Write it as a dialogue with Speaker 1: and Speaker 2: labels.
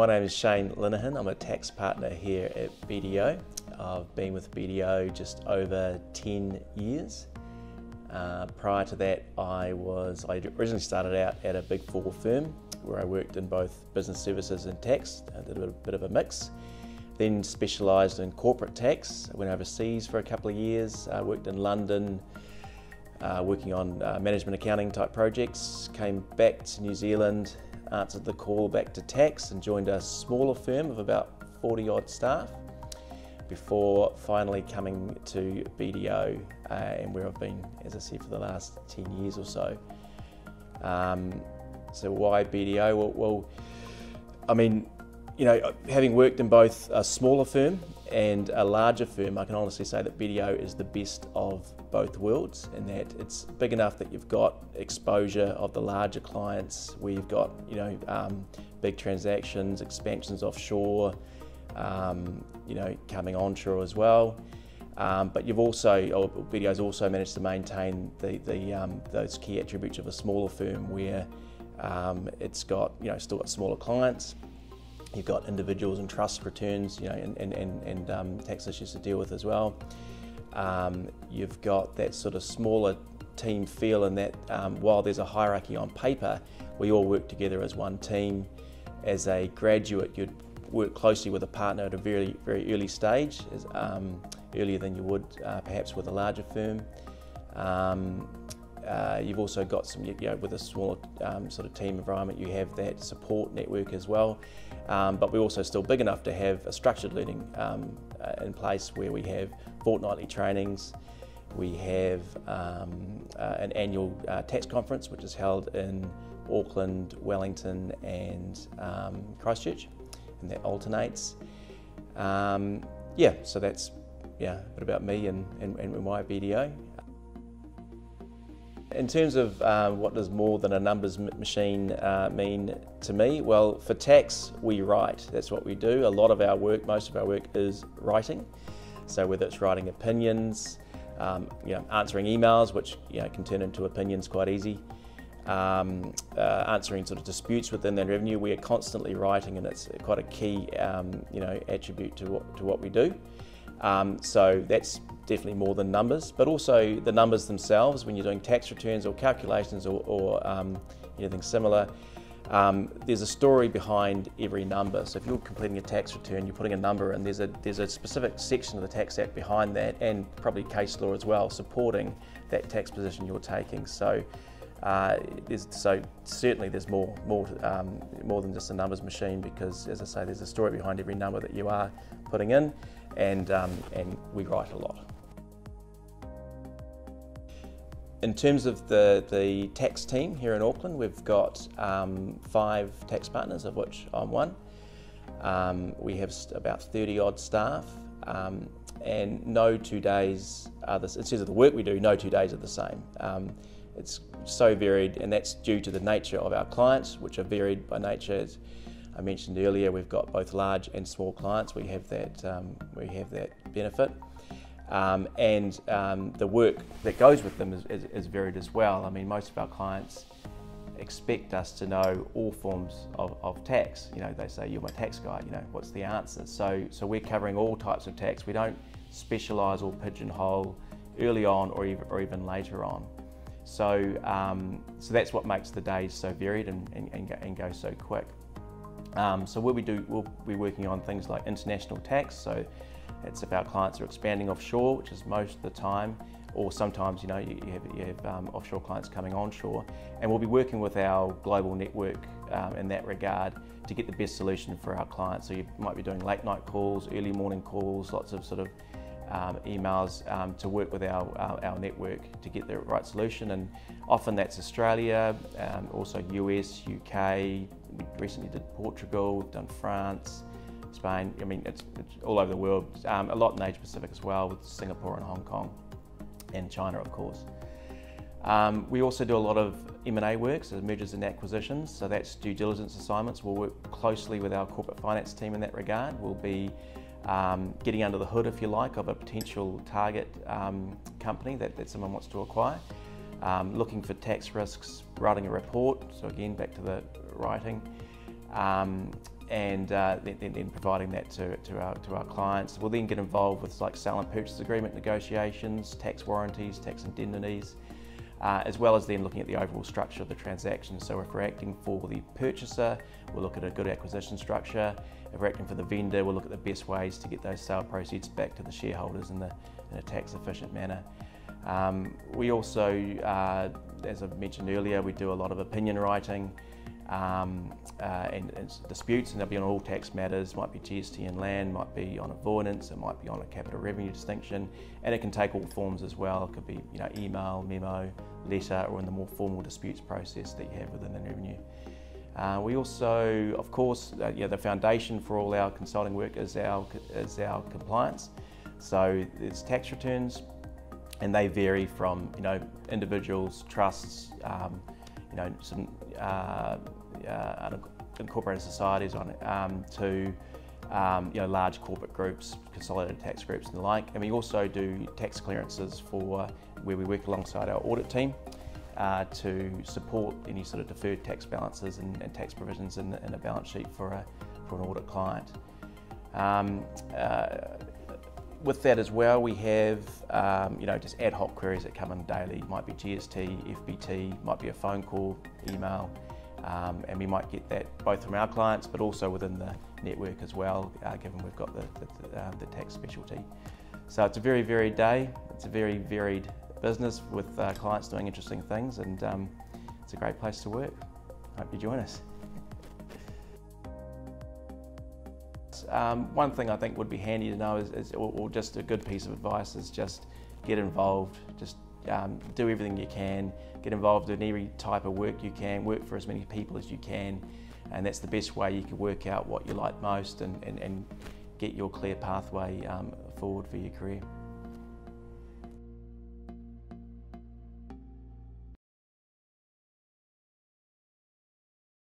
Speaker 1: My name is Shane Linehan. I'm a tax partner here at BDO. I've been with BDO just over 10 years. Uh, prior to that, I was I originally started out at a big four firm where I worked in both business services and tax. I did a bit of a mix. Then specialised in corporate tax. I went overseas for a couple of years. I worked in London, uh, working on uh, management accounting type projects. Came back to New Zealand, answered the call back to tax, and joined a smaller firm of about 40 odd staff before finally coming to BDO uh, and where I've been, as I said, for the last 10 years or so. Um, so why BDO? Well, well, I mean, you know, having worked in both a smaller firm and a larger firm, I can honestly say that BDO is the best of both worlds in that it's big enough that you've got exposure of the larger clients where you've got, you know, um, big transactions, expansions offshore, um, you know, coming onshore as well. Um, but you've also, or BDO's also managed to maintain the, the um, those key attributes of a smaller firm where um, it's got, you know, still got smaller clients. You've got individuals and trust returns, you know, and, and, and, and um, tax issues to deal with as well. Um, you've got that sort of smaller team feel in that um, while there's a hierarchy on paper, we all work together as one team. As a graduate, you'd work closely with a partner at a very, very early stage, um, earlier than you would uh, perhaps with a larger firm. Uh, you've also got some, you know, with a smaller um, sort of team environment, you have that support network as well. Um, but we're also still big enough to have a structured learning um, uh, in place where we have fortnightly trainings. We have um, uh, an annual uh, tax conference, which is held in Auckland, Wellington, and um, Christchurch and that alternates. Um, yeah, so that's yeah, a bit about me and, and, and why BDO. In terms of uh, what does more than a numbers machine uh, mean to me? Well, for tax, we write. That's what we do. A lot of our work, most of our work is writing. So whether it's writing opinions, um, you know, answering emails, which you know, can turn into opinions quite easy, um, uh, answering sort of disputes within that revenue. We are constantly writing, and it's quite a key, um, you know, attribute to what, to what we do. Um, so that's definitely more than numbers, but also the numbers themselves when you're doing tax returns or calculations or, or um, anything similar. Um, there's a story behind every number. So if you're completing a tax return, you're putting a number in, there's a, there's a specific section of the Tax Act behind that and probably case law as well supporting that tax position you're taking. So uh, so certainly there's more, more, um, more than just a numbers machine because, as I say, there's a story behind every number that you are putting in, and, um, and we write a lot. In terms of the, the tax team here in Auckland, we've got um, five tax partners, of which I'm one. Um, we have about 30 odd staff, um, and no two days are the, in terms of the work we do, no two days are the same. Um, it's so varied, and that's due to the nature of our clients, which are varied by nature. I mentioned earlier, we've got both large and small clients. We have that, um, we have that benefit. Um, and um, the work that goes with them is, is, is, varied as well. I mean, most of our clients expect us to know all forms of, of, tax. You know, they say, you're my tax guy, you know, what's the answer? So, so we're covering all types of tax. We don't specialise or pigeonhole early on or even, or even later on. So, um, so that's what makes the days so varied and, and, and, go, and go so quick. Um, so what we do, we'll be working on things like international tax. So it's if our clients are expanding offshore, which is most of the time, or sometimes you know you, have, you have um, offshore clients coming onshore, and we'll be working with our global network um, in that regard to get the best solution for our clients. So you might be doing late night calls, early morning calls, lots of sort of um, emails um, to work with our, our, our, network to get the right solution. And often that's Australia, um, also US, UK, we recently did Portugal, we've done France, Spain. I mean, it's, it's all over the world. Um, a lot in Asia Pacific as well, with Singapore and Hong Kong, and China, of course. Um, we also do a lot of M&A work, so mergers and acquisitions, so that's due diligence assignments. We'll work closely with our corporate finance team in that regard. We'll be um, getting under the hood, if you like, of a potential target um, company that, that someone wants to acquire, um, looking for tax risks, writing a report, so again, back to the writing, um, and uh, then, then, providing that to, to, our, to our clients. We'll then get involved with like sale and purchase agreement negotiations, tax warranties, tax indemnities, uh, as well as then looking at the overall structure of the transaction. So if we're acting for the purchaser, we'll look at a good acquisition structure. If we're acting for the vendor, we'll look at the best ways to get those sale proceeds back to the shareholders in, the, in a tax efficient manner. Um, we also, uh, as I mentioned earlier, we do a lot of opinion writing um, uh, and, and, disputes, and they'll be on all tax matters. Might be GST and land, might be on avoidance, it might be on a capital revenue distinction, and it can take all forms as well. It could be you know email, memo, letter, or in the more formal disputes process that you have within the revenue. Uh, we also, of course, uh, yeah, the foundation for all our consulting work is our is our compliance. So it's tax returns, and they vary from you know individuals, trusts, um, you know some. Uh, uh, incorporated societies on it um, to um, you know, large corporate groups, consolidated tax groups and the like. And we also do tax clearances for where we work alongside our audit team uh, to support any sort of deferred tax balances and, and tax provisions in, in, a balance sheet for, a, for an audit client. Um, uh, with that as well, we have um, you know just ad hoc queries that come in daily. Might be GST, FBT, might be a phone call, email, um, and we might get that both from our clients but also within the network as well, uh, given we've got the, the, uh, the, tax specialty. So it's a very varied day, it's a very varied business with uh, clients doing interesting things and um, it's a great place to work. Hope you join us. Um, one thing I think would be handy to know is, is or, or, just a good piece of advice is just get involved, just um, do everything you can, get involved in every type of work you can, work for as many people as you can, and that's the best way you can work out what you like most and, and, and get your clear pathway um, forward for your career.